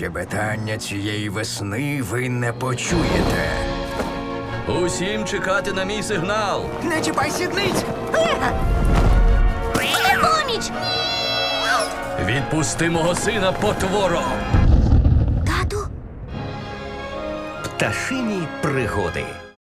Щебетання цієї весни ви не почуєте. Усім чекати на мій сигнал. Не чіпай сідниць! На поміч! Відпусти мого сина, потворо! Тату, Пташині пригоди.